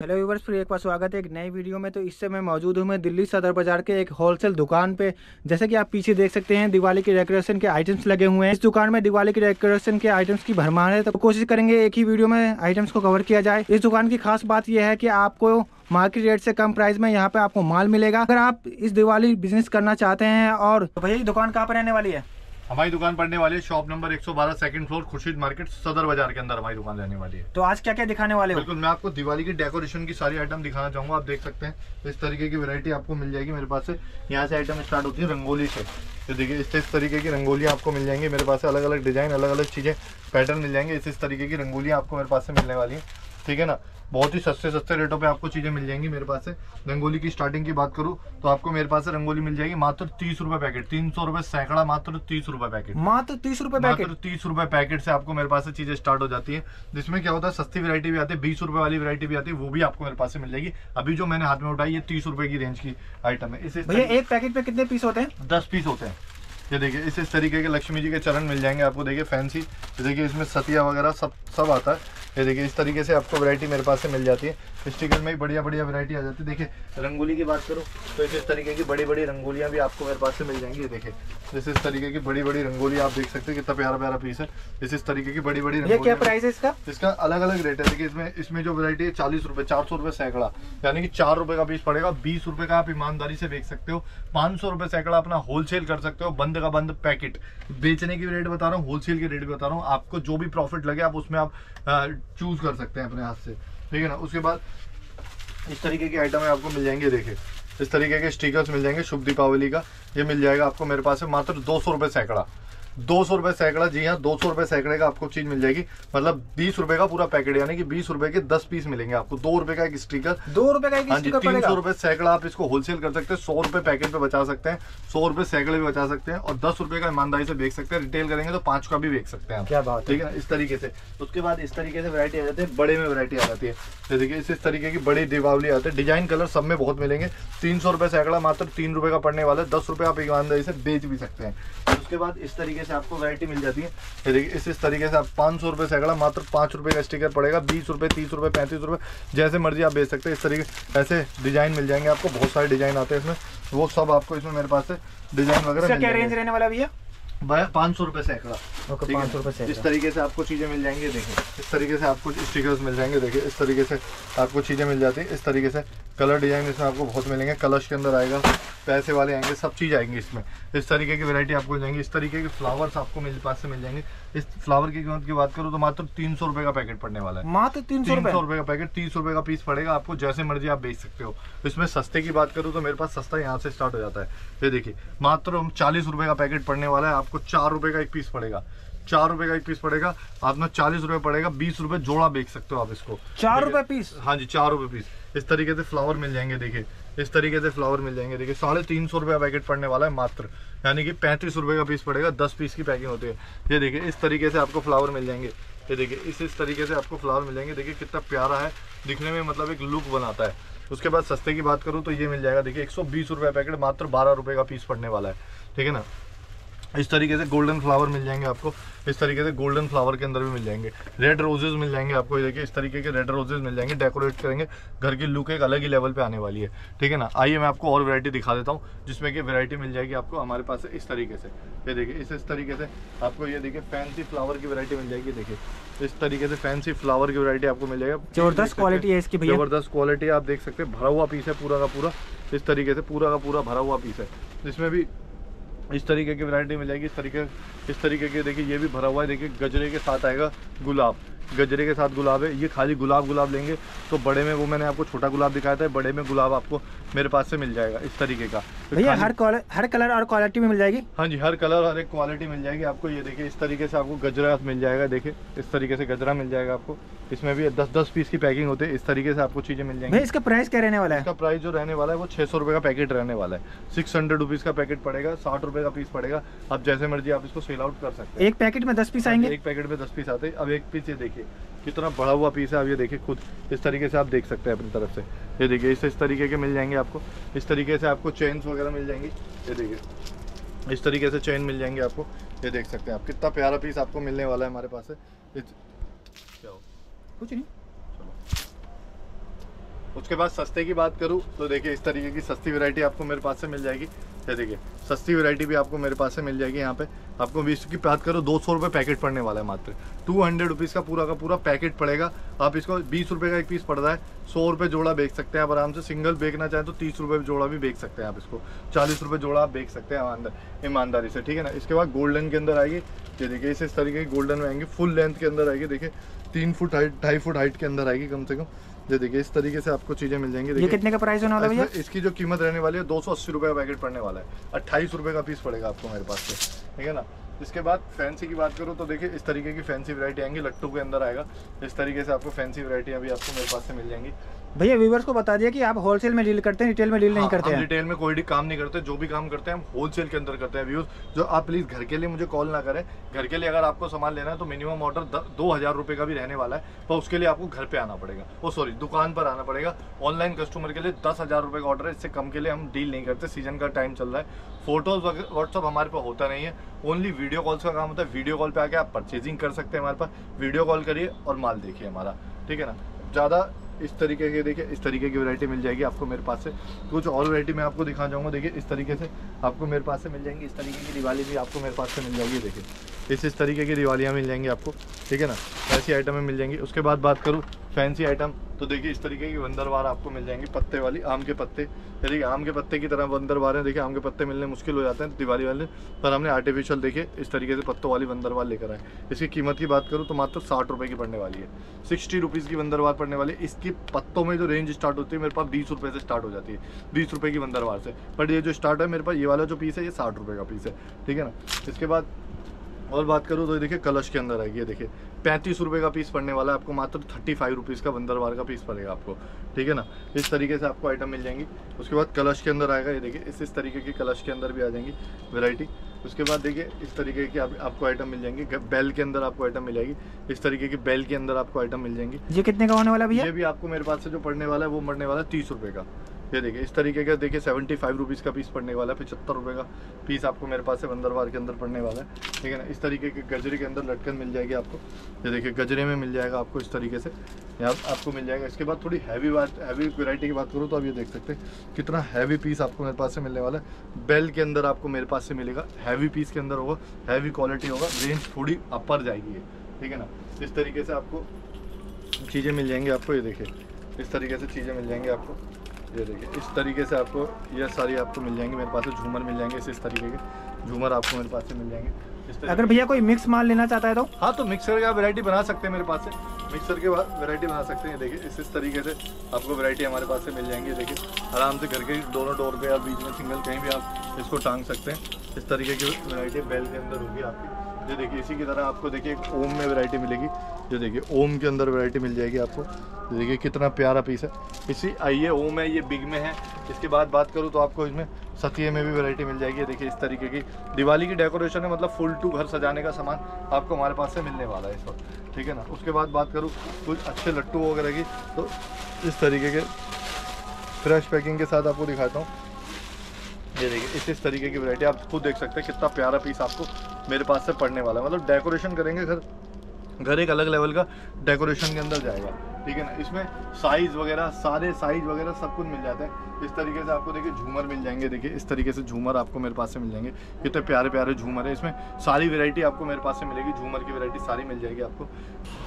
Hello viewers, फिर एक बार स्वागत है एक नई वीडियो में। तो इससे मैं मौजूद हूँ, मैं दिल्ली सदर बाज़ार के एक होलसेल दुकान पे। जैसे कि आप पीछे देख सकते हैं, दिवाली के डेकोरेशन के आइटम्स लगे हुए हैं। इस दुकान में दिवाली के डेकोरेशन के आइटम्स की भरमार है। तो कोशिश करेंगे एक ही वीडियो में आइटम्स को कवर किया जाए। इस दुकान की खास बात यह है की आपको मार्केट रेट से कम प्राइस में यहाँ पे आपको माल मिलेगा। अगर आप इस दिवाली बिज़नेस करना चाहते हैं और भैया दुकान कहाँ पर रहने वाली है? हमारी दुकान पड़ने वाली है shop number 112 second floor Khurshid market Sadar Bazaar के अंदर हमारी दुकान रहने वाली है। तो आज क्या क्या दिखाने वाले बिल्कुल मैं आपको दिवाली की डेकोरेशन की सारी आइटम दिखाना चाहूँगा। आप देख सकते हैं इस तरीके की वैरायटी आपको मिल जाएगी मेरे पास से। यहाँ से आइटम स्टार्ट होती है रंगोली से। तो देखिए इस इस तरीके की रंगोली आपको मिल जाएँगी मेरे पास से। अलग अलग डिज़ाइन अलग अलग चीज़ें पैटर्न मिल जाएँगे। इस इस तरीके की रंगोलियाँ आपको मेरे पास से मिलने वाली है। ठीक है ना? बहुत ही सस्ते सस्ते रेटों पे आपको चीज़ें मिल जाएँगी मेरे पास से। रंगोली की स्टार्टिंग की बात करूँ तो आपको मेरे पास से रंगोली मिल जाएगी मात्र तीस रुपए पैकेट। तीन सौ रुपए सैकड़ा मात्र तीस रुपए पैकेट। मात्र तीस रुपए पैकेट? तीस रुपए पैकेट से आपको मेरे पास से चीज़ें स्टार्ट हो जाती है। जिसमें क्या होता है सस्ती वरायटी भी आती है बीस रुपए वाली वरायटी भी आती है वो भी आपको मेरे पास से मिल जाएगी। अभी जो मैंने हाथ में उठाई ये तीस रुपए की रेंज की आइटम है। इसे भैया एक पैकेट में कितने पीस होते हैं? दस पीस होते हैं। ये देखिए इस इस तरीके के लक्ष्मी जी के चरण मिल जाएँगे आपको। देखिए फैंसी देखिए इसमें सतिया वगैरह सब सब आता है। ये देखिए इस तरीके से आपको वैरायटी मेरे पास से मिल जाती है। स्टिकर में ही बढ़िया बढ़िया वैरायटी आ जाती है। देखिए रंगोली की बात करो तो इस इस तरीके की बड़ी बड़ी रंगोलियाँ भी आपको मेरे पास से मिल जाएँगी। ये देखिए इस इस तरीके की बड़ी बड़ी रंगोली आप देख सकते हैं कितना प्यारा प्यारा पीस है। इस इस तरीके की बड़ी बड़ी ये क्या प्राइस है इसका? इसका अलग अलग रेट है। देखिए इसमें इसमें जो वैरायटी है चालीस रुपए चार सौ रुपए सैकड़ा। यानी कि चार रुपए का पीस पड़ेगा। बीस रुपए का आप ईमानदारी से बेच सकते हो। पाँच सौ रुपए सैकड़ा अपना होलसेल कर सकते हो बंद का बंद पैकेट बेचने की रेट बता रहा हूँ होलसेल की रेट बता रहा हूँ। आपको जो भी प्रॉफिट लगे आप उसमें आप चूज़ कर सकते हैं अपने हाथ से। ठीक है ना? उसके बाद इस तरीके के आइटम आपको मिल जाएँगे, देखे। इस तरीके के स्टिकर्स मिल जाएँगे शुभ दीपावली का। ये मिल जाएगा आपको मेरे पास मात्र दो सौ रुपये सैकड़ा। दो सौ रुपए सैकड़ा जी हाँ दो सौ रुपए सैकड़े का आपको चीज़ मिल जाएगी। मतलब बीस रुपए का पूरा पैकेट यानी कि बीस रुपए के दस पीस मिलेंगे आपको। दो रुपए का एक स्टिकर। दो रुपए का एक हाँ जी तीन सौ रुपए सैकड़ा आप इसको होलसेल कर सकते हैं सौ रुपए पैकेट पे बचा सकते हैं सौ रुपए सैकड़े भी बचा सकते हैं और दस रुपए का ईमानदारी से बेच सकते हैं रिटेल करेंगे तो पाँच का भी बेच सकते हैं क्या बात ठीक है ना? इस तरीके से। उसके बाद इस तरीके से वरायटी आ जाती है बड़े में वरायटी आ जाती है। देखिए इस इस तरीके की बड़ी दीपावली आती है। डिज़ाइन कलर सब में बहुत मिलेंगे। तीन सौ रुपए सैकड़ा मात्र तीन रुपए का पड़ने वाला है। दस रुपए आप ईमानदारी से बेच भी सकते हैं। उसके बाद इस तरीके से आपको वैरायटी मिल जाती है। ये देखिए इस इस तरीके से आप पाँच सौ रुपये सैकड़ा मात्र पाँच रुपये का स्टिकर पड़ेगा बीस रुपये तीस रुपये पैंतीस रुपये जैसे मर्ज़ी आप बेच सकते हैं। इस तरीके ऐसे डिज़ाइन मिल जाएँगे आपको बहुत सारे डिज़ाइन आते हैं इसमें। वो सब आपको इसमें मेरे पास से डिज़ाइन वगैरह क्या रेंज रहने वाला भैया? पाँच सौ रुपये सैकड़ा। ओके पाँच सौ रुपये इस तरीके से आपको चीज़ें मिल जाएँगी देखिए इस तरीके से आपको स्टिकर्स मिल जाएँगे देखिए इस तरीके से आपको चीज़ें मिल जाती है इस तरीके से कलर डिज़ाइन इसमें आपको बहुत मिलेंगे। कलश के अंदर आएगा पैसे वाले आएँगे सब चीज़ आएँगी इसमें। इस तरीके की वैरायटी आपको मिल जाएँगी इस तरीके के फ्लावर्स आपको मेरे पास से मिल जाएँगे। इस फ्लावर की कीमत की बात करूँ तो मात्र तीन सौ रुपए का पैकेट पड़ने वाला है। मात्र तीन सौ रुपए? का पैकेट तीस रुपए का पीस पड़ेगा आपको जैसे मर्ज़ी आप बेच सकते हो। इसमें सस्ते की बात करूँ तो मेरे पास सस्ता यहाँ से स्टार्ट हो जाता है। ये देखिए मात्र चालीस रुपए का पैकेट पड़ने वाला है आपको चार रुपए का एक पीस पड़ेगा। चार रुपए का एक पीस पड़ेगा आपने चालीस रुपए पड़ेगा बीस रुपए जोड़ा बेच सकते हो आप इसको। चार रुपए पीस हाँ जी चार रुपए पीस इस तरीके से फ्लावर मिल जाएँगे देखिए। इस तरीके से फ्लावर मिल जाएँगे देखिए साढ़े तीन सौ रुपये पैकेट पड़ने वाला है मात्र। यानी कि पैंतीस रुपये का पीस पड़ेगा, दस पीस की पैकिंग होती है। ये देखिए, इस तरीके से आपको फ्लावर मिल जाएँगे। ये देखिए, इस इस तरीके से आपको फ्लावर मिल जाएँगे। देखिए कितना प्यारा है, दिखने में मतलब एक लुक बनाता है। उसके बाद सस्ते की बात करूँ तो ये मिल जाएगा, देखिए एक सौ बीस रुपये पैकेट, मात्र बारह रुपये का पीस पड़ने वाला है। ठीक है ना? इस तरीके से गोल्डन फ्लावर मिल जाएँगे आपको इस तरीके से गोल्डन फ्लावर के अंदर भी मिल जाएँगे। रेड रोजेज मिल जाएँगे आपको ये देखिए इस तरीके के रेड रोजेज मिल जाएँगे डेकोरेट करेंगे। घर की लुक एक अलग ही लेवल पे आने वाली है ठीक है ना? आइए मैं आपको और वैरायटी दिखा देता हूँ जिसमें कि वैरायटी मिल जाएगी आपको हमारे पास इस तरीके से। ये देखिए इस इस तरीके से आपको ये देखिए फैंसी फ्लावर की वैरायटी मिल जाएगी देखिए। इस तरीके से फैंसी फ्लावर की वैरायटी आपको मिल जाएगा। ज़बरदस्त क्वालिटी है इसकी ज़बरदस्त क्वालिटी आप देख सकते हैं भरा हुआ पीस है पूरा का पूरा। इस तरीके से पूरा का पूरा भरा हुआ पीस है। इसमें भी इस तरीके की वैरायटी मिल जाएगी, इस तरीके इस तरीके के, देखिए, ये भी भरा हुआ है, देखिए, गजरे के साथ आएगा गुलाब। गजरे के साथ गुलाब है। ये खाली गुलाब गुलाब लेंगे। तो बड़े में वो मैंने आपको छोटा गुलाब दिखाया था बड़े में गुलाब आपको मेरे पास से मिल जाएगा इस तरीके का। तो भैया हर क्वाल- हर कलर और क्वालिटी में मिल जाएगी? हाँ जी हर कलर हर एक क्वालिटी मिल जाएगी आपको। ये देखिए इस तरीके से आपको गजरा मिल जाएगा। देखिए इस तरीके से गजरा मिल जाएगा आपको। इसमें भी दस दस पीस की पैकिंग होती है। इस तरीके से आपको चीज़ें मिल जाएँगी। इसका प्राइस क्या रहने वाला है? इसका प्राइस जो रहने वाला है वो छः सौ रुपये का पैकेट रहने वाला है। सिक्स हंड्रेड रुपीज़ का पैकेट पड़ेगा साठ रुपए का पीस पड़ेगा। आप जैसे मर्ज़ी आप इसको सेल आउट कर सकते हैं। एक पैकेट में दस पीस आएँगे? एक पैकेट में दस पीस आते हैं। अब एक पीस ये देखिए। कितना बड़ा हुआ पीस है, आप ये देखिए खुद। इस तरीके से आप देख सकते हैं अपनी तरफ़ से। ये देखिए, इस इस तरीके के मिल जाएँगे आपको। इस तरीके से आपको चेन्स वगैरह मिल जाएँगी। ये देखिए, इस तरीके से चेन मिल जाएँगे आपको। ये देख सकते हैं आप। कितना प्यारा पीस आपको मिलने वाला है हमारे पास हो कुछ नहीं। उसके बाद सस्ते की बात करूँ तो देखिए इस तरीके की सस्ती वैरायटी आपको मेरे पास से मिल जाएगी। ये देखिए, सस्ती वैरायटी भी आपको मेरे पास से मिल जाएगी यहाँ पे। आपको बीस की बात करो, दो सौ रुपये पैकेट पड़ने वाला है मात्र। टू हंड्रेड रुपीज़ का पूरा का पूरा पैकेट पड़ेगा। आप इसको बीस रुपये का एक पीस पड़ रहा है, सौ रुपये जोड़ा बेच सकते हैं आप आराम से। सिंगल बेचना चाहें तो तीस रुपये जोड़ा भी बेच सकते हैं आप इसको। चालीस रुपये जोड़ा आप बेच सकते हैं ईमानदार से, ठीक है ना? इसके बाद गोल्डन के अंदर आएगी। ये देखिए, इस तरीके की गोल्डन में आएँगे फुल लेंथ के अंदर आएगी। देखिए, तीन फुट हाइट ढाई फुट हाइट के अंदर आएगी कम से कम। ये देखिए इस तरीके से आपको चीज़ें मिल जाएँगी। ये कितने का प्राइस होने वाला है भैया? इसकी जो कीमत रहने वाली है दो सौ अस्सी रुपये का पैकेट पड़ने वाला है। अट्ठाईस रुपये का पीस पड़ेगा आपको मेरे पास से ठीक है ना? इसके बाद फैंसी की बात करूँ तो देखिए इस तरीके की फैंसी वैरायटी आएँगी लट्टू के अंदर आएगा। इस तरीके से आपको फैंसी वैरायटी अभी आपको मेरे पास से मिल जाएँगी। भैया व्यूवर्स को बता दिया कि आप होलसेल में डील करते हैं रिटेल में डील नहीं हाँ, करते हैं। रिटेल में कोई भी काम नहीं करते जो भी काम करते हैं हम होलसेल के अंदर करते हैं व्यूज़ जो आप प्लीज़ घर के लिए मुझे कॉल ना करें। घर के लिए अगर आपको सामान लेना है तो मिनिमम ऑर्डर दो हज़ार रुपए का भी रहने वाला है तो उसके लिए आपको घर पे आना पड़ेगा। वो सॉरी दुकान पर आना पड़ेगा। ऑनलाइन कस्टमर के लिए दस हज़ार रुपए का ऑर्डर है इससे कम के लिए हम डील नहीं करते सीज़न का टाइम चल रहा है। फ़ोटोज़ व्हाट्सअप हमारे पास होता नहीं है ओनली वीडियो कॉल्स का काम होता है, वीडियो कॉल पे आके आप परचेजिंग कर सकते हैं हमारे पास। वीडियो कॉल करिए और माल देखिए हमारा, ठीक है ना? ज़्यादा इस तरीके के, देखिए, इस तरीके की वैरायटी मिल जाएगी आपको मेरे पास से। कुछ और वैरायटी मैं आपको दिखा जाऊँगा देखिए, इस तरीके से आपको मेरे पास से मिल जाएँगी, इस तरीके की दिवाली भी आपको मेरे पास से मिल जाएगी, देखिए। इस इस तरीके की दिवालियाँ मिल जाएँगी आपको, ठीक है ना? ऐसी आइटमें मिल जाएँगी। उसके बाद बात करूँ फैंसी आइटम तो देखिए, इस तरीके की वंदरवार आपको मिल जाएँगे, पत्ते वाली, आम के पत्ते। देखिए, आम के पत्ते की तरह वंदरवार है। देखिए, आम के पत्ते मिलने मुश्किल हो जाते हैं, दिवाली वाले पर हमने आर्टिफिशियल देखिए, इस तरीके से पत्तों वाली वंदरवार लेकर आए। इसकी कीमत की बात करूँ तो मात्र साठ रुपये की पड़ने वाली है। सिक्सटी रुपीज़ की वंदरवार पड़ने वाली है। इसकी पत्तों में जो रेंज स्टार्ट होती है, मेरे पास बीस रुपये से स्टार्ट हो जाती है। बीस रुपये की वंदरवार से। बट ये जो स्टार्ट है, मेरे पास ये वाला जो पीस है, ये साठ रुपये का पीस है। ठीक है ना? इसके बाद और बात करूँ तो ये देखिए कलश के अंदर आएगी देखिए पैंतीस रुपये का पीस पड़ने वाला है आपको मात्र थर्टी फाइव रुपीज़ का बंदरवार का पीस पड़ेगा आपको। ठीक है ना? इस तरीके से आपको आइटम मिल जाएँगी। उसके बाद कलश के अंदर आएगा ये देखिए इस इस तरीके की कलश के अंदर भी आ जाएँगी वेराइटी उसके बाद देखिए इस तरीके की आप, आपको आइटम मिल जाएँगी। बेल के अंदर आपको आइटम मिल जाएगी। इस तरीके की बेल के अंदर आपको आइटम मिल जाएँगी। ये कितने का होने वाला भैया? ये भी आपको मेरे पास से जो पड़ने वाला है वो मरने वाला है तीस रुपये का। ये देखिए, इस तरीके का देखिए सेवेंटी फाइव रुपीज़ का पीस पड़ने वाला है, पचहत्तर रुपये का पीस आपको मेरे पास से बंदरवार के अंदर पड़ने वाला है, ठीक है ना? इस तरीके के गजरे के अंदर लटकन मिल जाएगी आपको। ये देखिए, गजरे में मिल जाएगा आपको इस तरीके से। यहाँ आपको मिल जाएगा। इसके बाद थोड़ी हैवी बात हैवी वेराइटी की बात करूँ तो आप ये देख सकते हैं कितना हैवी पीस आपको मेरे पास से मिलने वाला है। बेल के अंदर आपको मेरे पास से मिलेगा। हैवी पीस के अंदर होगा हैवी क्वालिटी होगा रेंज थोड़ी अपर जाएगी ये, ठीक है ना? इस तरीके से आपको चीज़ें मिल जाएँगी आपको, ये देखिए, इस तरीके से चीज़ें मिल जाएँगी आपको। ये देखिए इस तरीके से आपको ये सारी आपको मिल जाएँगे मेरे पास से झूमर मिल जाएँगे इस इस तरीके के। झूमर आपको मेरे पास से मिल जाएँगे। अगर भैया कोई मिक्स माल लेना चाहता है तो? हाँ तो मिक्सर का वैरायटी बना सकते हैं मेरे पास से। मिक्सर के बाद वैरायटी बना सकते हैं देखिए इस इस तरीके से आपको वैरायटी हमारे पास से मिल जाएँगी देखिए। आराम से घर के दोनों डोर पे या बीच में सिंगल कहीं भी आप इसको टांग सकते हैं। इस तरीके की वैरायटी बेल के अंदर होगी आपकी। ये देखिए, इसी की तरह आपको देखिए ओम में वैरायटी मिलेगी। ये देखिए, ओम के अंदर वैरायटी मिल जाएगी आपको। देखिए, कितना प्यारा पीस है। इसी, आइए, ओम है, ये बिग में है। इसके बाद बात करूँ तो आपको इसमें सतिये में भी वैरायटी मिल जाएगी। देखिए, इस तरीके की। दिवाली की डेकोरेशन है मतलब फुल टू घर सजाने का सामान आपको हमारे पास से मिलने वाला है इस वक्त। ठीक है ना? उसके बाद बात करूँ, कुछ अच्छे लट्टू वगैरह की तो इस तरीके के फ्रेश पैकिंग के साथ आपको दिखाता हूँ। ये देखिए, इस इस तरीके की वैरायटी आप खुद देख सकते हैं कितना प्यारा पीस आपको मेरे पास से पड़ने वाला है। मतलब डेकोरेशन करेंगे, घर घर एक अलग लेवल का डेकोरेशन के अंदर जाएगा। ठीक है ना? इसमें साइज़ वगैरह, सारे साइज़ वगैरह सब कुछ मिल जाता है। इस तरीके से आपको देखिए झूमर मिल जाएँगे। देखिए, इस तरीके से झूमर आपको मेरे पास से मिल जाएँगे। कितने प्यारे प्यारे झूमर है। इसमें सारी वेरायटी आपको मेरे पास से मिलेगी। झूमर की वेरायटी सारी मिल जाएगी आपको।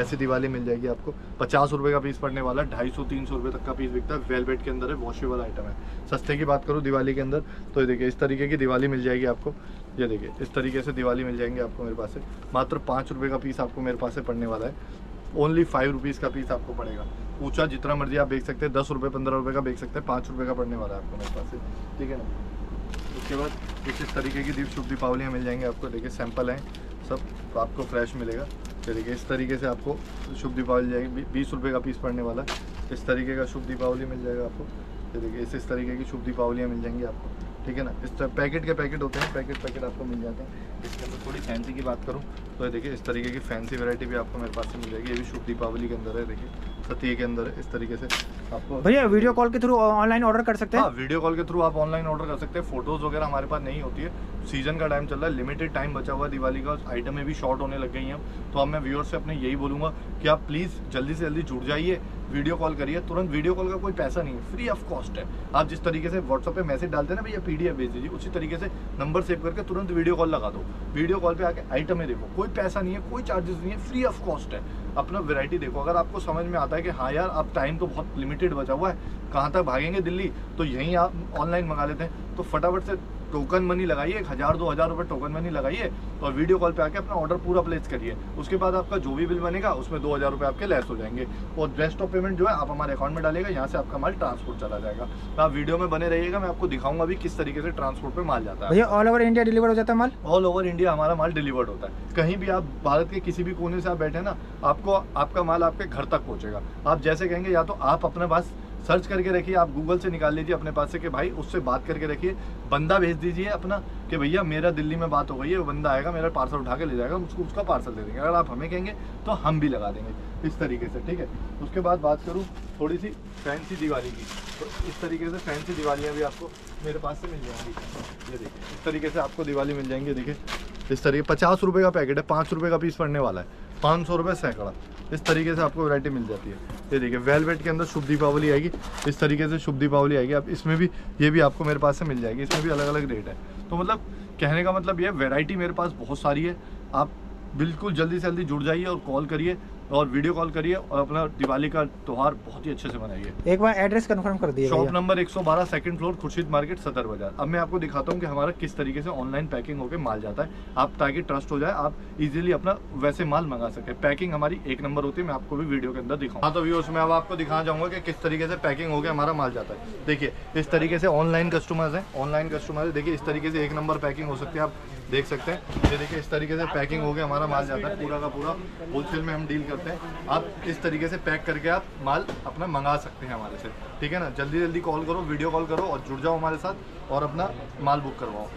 ऐसी दिवाली मिल जाएगी आपको। पचास रुपये का पीस पड़ने वाला ढाई सौ, तीन सौ रुपये तक का पीस बिकता है। वेलवेट के अंदर है वॉशेबल आइटम है। सस्ते की बात करूँ, दिवाली के अंदर तो ये देखिए, इस तरीके की दिवाली मिल जाएगी आपको। ये देखिए, इस तरीके से दिवाली मिल जाएँगे आपको मेरे पास से। मात्र पाँच रुपये का पीस आपको मेरे पास से पड़ने वाला है। ओनली फाइव रुपीज़ का पीस आपको पड़ेगा। ऊँचा जितना मर्ज़ी आप बेच सकते हैं, दस रुपये पंद्रह रुपये का बेच सकते हैं, पाँच रुपये का पड़ने वाला है आपको मेरे पास से। ठीक है ना? उसके बाद इस इस तरीके की दीप शुभ दीपावलियाँ मिल जाएँगी आपको। देखिए सैंपल हैं, सब आपको फ्रेश मिलेगा। देखिए, इस तरीके से आपको शुभ दीपावली जाएगी। बीस रुपये का पीस पड़ने वाला है। इस तरीके का शुभ दीपावली मिल जाएगा आपको। देखिए, इस इस तरीके की शुभ दीपावलियाँ मिल जाएँगी आपको। ठीक है ना? इस पैकेट के पैकेट होते हैं, पैकेट पैकेट आपको मिल जाते हैं। इसके अंदर थोड़ी फैंसी की बात करूँ तो ये देखिए, इस तरीके की फैंसी वैरायटी भी आपको मेरे पास से मिल जाएगी। ये भी शुभ दीपावली के अंदर है, देखिए, सती के अंदर है, इस तरीके से। भैया वीडियो कॉल के थ्रू ऑनलाइन ऑर्डर कर सकते हैं? हाँ वीडियो कॉल के थ्रू आप ऑनलाइन ऑर्डर कर सकते हैं। फ़ोटोज़ वगैरह हमारे पास नहीं होती है। सीज़न का टाइम चल रहा है लिमिटेड टाइम बचा हुआ दिवाली का आइटमें भी शॉर्ट होने लग गई हैं। तो अब मैं व्यूअर्स से अपने यही बोलूँगा कि आप प्लीज़ जल्दी से जल्दी जुड़ जाइए वीडियो कॉल करिए। तुरंत वीडियो कॉल का कोई पैसा नहीं है फ्री ऑफ़ कॉस्ट है। आप जिस तरीके से व्हाट्सअप पे मैसेज डालते हैं ना, भैया पीडीएफ भेज दीजिए, उसी तरीके से नंबर सेव करके तुरंत वीडियो कॉल लगा दो। वीडियो कॉल पे आके आइटमें देखो, कोई पैसा नहीं है, कोई चार्जेस नहीं है फ्री ऑफ़ कॉस्ट है। अपना वेराइटी देखो। अगर आपको समझ में आता है कि हाँ यार, अब टाइम तो बहुत लिमिटेड बचा हुआ है, कहाँ तक भागेंगे दिल्ली? तो यहीं आप ऑनलाइन मंगा लेते हैं। तो फटाफट से टोकन मनी लगाइए एक हज़ार दो हज़ार रुपये टोकन मनी लगाइए और वीडियो कॉल पे आके अपना ऑर्डर पूरा प्लेस करिए। उसके बाद आपका जो भी बिल बनेगा उसमें दो हज़ार रुपये आपके लेस हो जाएँगे। और रेस्ट ऑफ़ पेमेंट जो है आप हमारे अकाउंट में डालेगा यहाँ से आपका माल ट्रांसपोर्ट चला जाएगा। तो आप वीडियो में बने रहिएगा मैं आपको दिखाऊँगा भी किस तरीके से ट्रांसपोर्ट पर माल जाता है। भैया ऑल ओवर इंडिया डिलीवर हो जाता है माल? ऑल ओवर इंडिया हमारा माल डिलीवर्ड होता है। कहीं भी आप भारत के किसी भी कोने से आप बैठे ना आपको आपका माल आपके घर तक पहुंचेगा। आप जैसे कहेंगे या तो आप अपने पास सर्च करके रखिए, आप गूगल से निकाल लीजिए अपने पास से कि भाई उससे बात करके रखिए। बंदा भेज दीजिए अपना कि भैया मेरा दिल्ली में बात हो गई है, वो बंदा आएगा, मेरा पार्सल उठा के ले जाएगा उसको, उसका पार्सल दे देंगे। अगर आप हमें कहेंगे तो हम भी लगा देंगे इस तरीके से, ठीक है? उसके बाद बात करूँ थोड़ी सी फैंसी दिवाली की। तो इस तरीके से फैंसी दिवालियाँ भी आपको मेरे पास से मिल जाएँगी। ये देखिए, इस तरीके से आपको दिवाली मिल जाएँगे, देखिए। इस तरीके, पचास रुपये का पैकेट है, पाँच रुपये का पीस पड़ने वाला है। पाँच सौ रुपये सैकड़ा। इस तरीके से आपको वैरायटी मिल जाती है। ये देखिए वेलवेट के अंदर शुभ दीपावली आएगी। इस तरीके से शुभ दीपावली आएगी। अब इसमें भी, ये भी आपको मेरे पास से मिल जाएगी। इसमें भी अलग अलग रेट है। तो मतलब कहने का मतलब ये वैरायटी मेरे पास बहुत सारी है। आप बिल्कुल जल्दी से जल्दी जुड़ जाइए और कॉल करिए। और वीडियो कॉल करिए और अपना दिवाली का त्यौहार बहुत ही अच्छे से मनाइए। एक बार एड्रेस कंफर्म कर दिए shop number 112 second floor Khurshid market Sadar Bazaar. अब मैं आपको दिखाता हूँ कि हमारा किस तरीके से ऑनलाइन पैकिंग होकर माल जाता है। आप ताकि ट्रस्ट हो जाए आप इजीली अपना वैसे माल मंगा सके। पैकिंग हमारी एक नंबर होती है मैं आपको भी वीडियो के अंदर दिखाऊँ। हाँ तो व्यूअर्स मैं अब आपको दिखाना चाहूँगा कि किस तरीके से पैकिंग होकर हमारा माल जाता है। देखिए इस तरीके से ऑनलाइन कस्टमर्स हैं ऑनलाइन कस्टमर्स देखिए इस तरीके से एक नंबर पैकिंग हो सकती है। आप देख सकते हैं। ये देखिए, इस तरीके से पैकिंग हो गया, हमारा माल जाता है पूरा का पूरा। होलसेल में हम डील करते हैं। आप इस तरीके से पैक करके आप माल अपना मंगा सकते हैं हमारे से। ठीक है ना? जल्दी जल्दी कॉल करो वीडियो कॉल करो और जुड़ जाओ हमारे साथ और अपना माल बुक करवाओ।